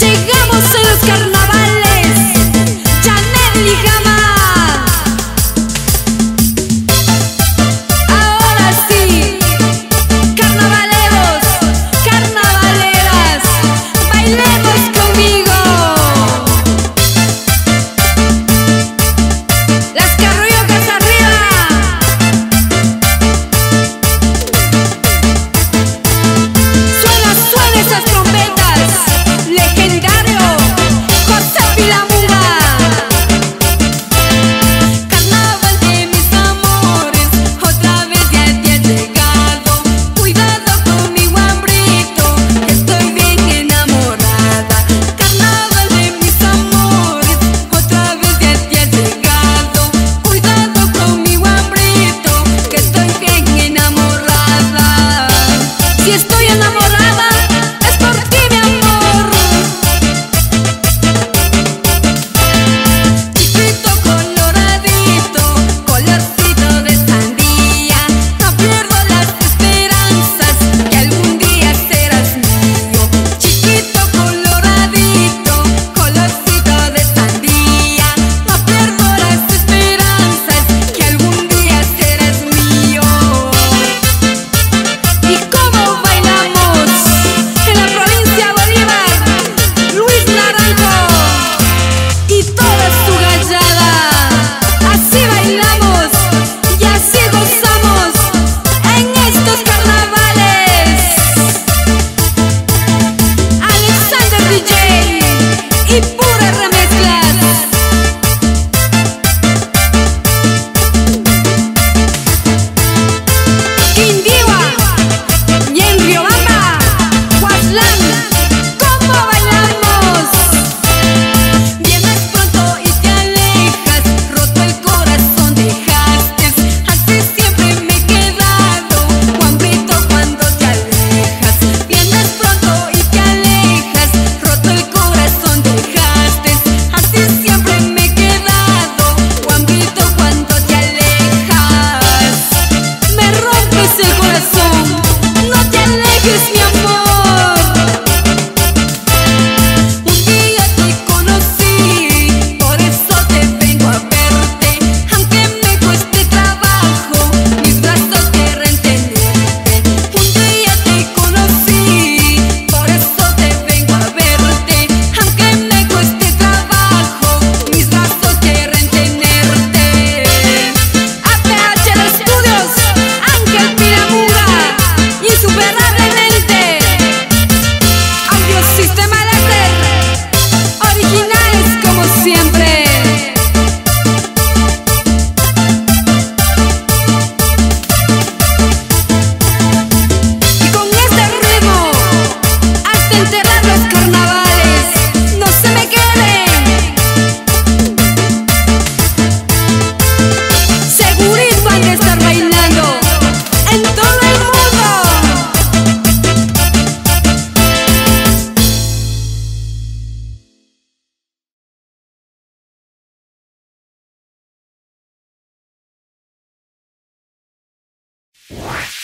llegar. What?